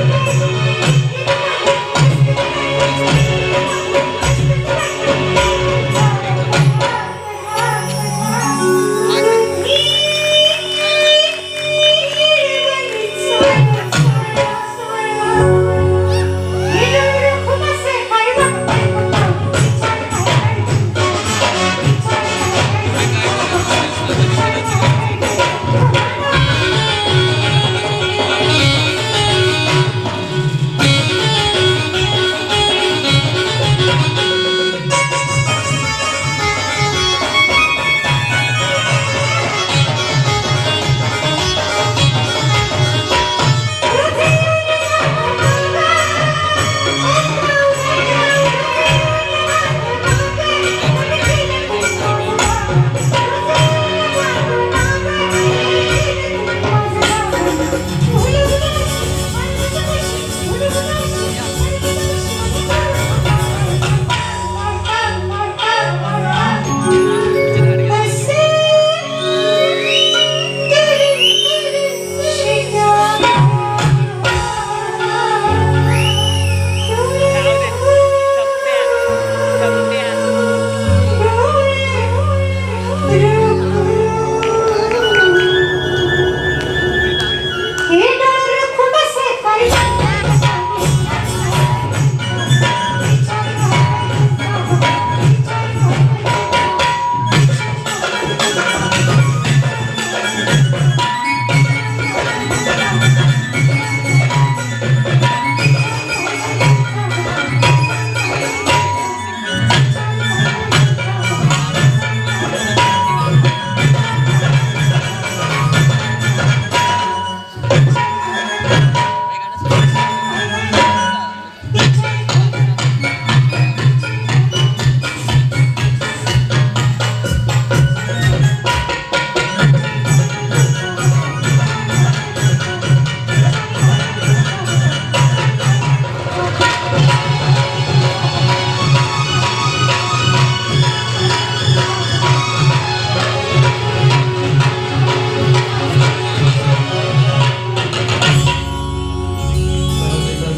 Música